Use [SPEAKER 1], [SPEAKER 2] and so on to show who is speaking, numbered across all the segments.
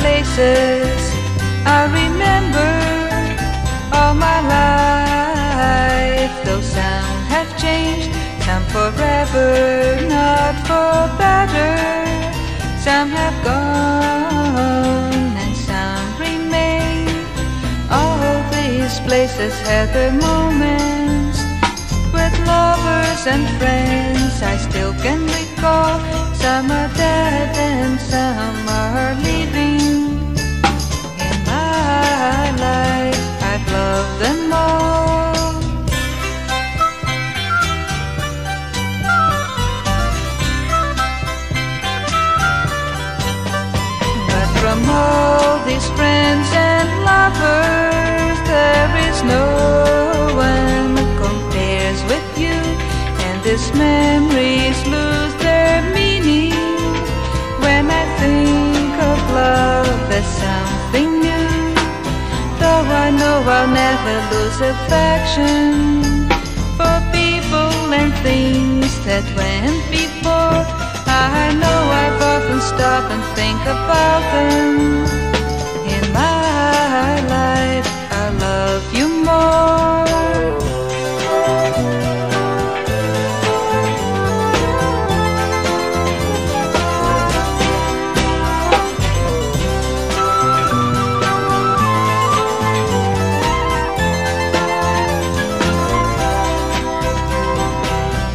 [SPEAKER 1] places I remember all my life. Though some have changed, some forever, not for better. Some have gone and some remain. All these places had their moments with lovers and friends. I still can recall some are dead from all these friends and lovers, there is no one who compares with you, and these memories lose their meaning when I think of love as something new. Though I know I'll never lose affection for people and think about them. In my life, I love you more.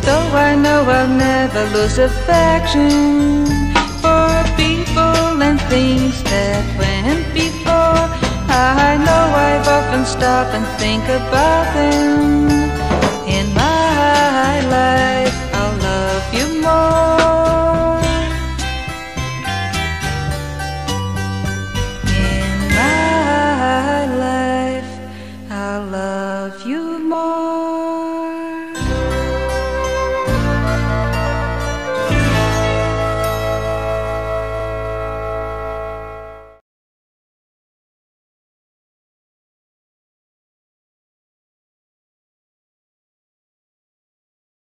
[SPEAKER 1] Though I know I'll never lose affection stop and think about them. In my life, I'll love you more. In my life, I'll love you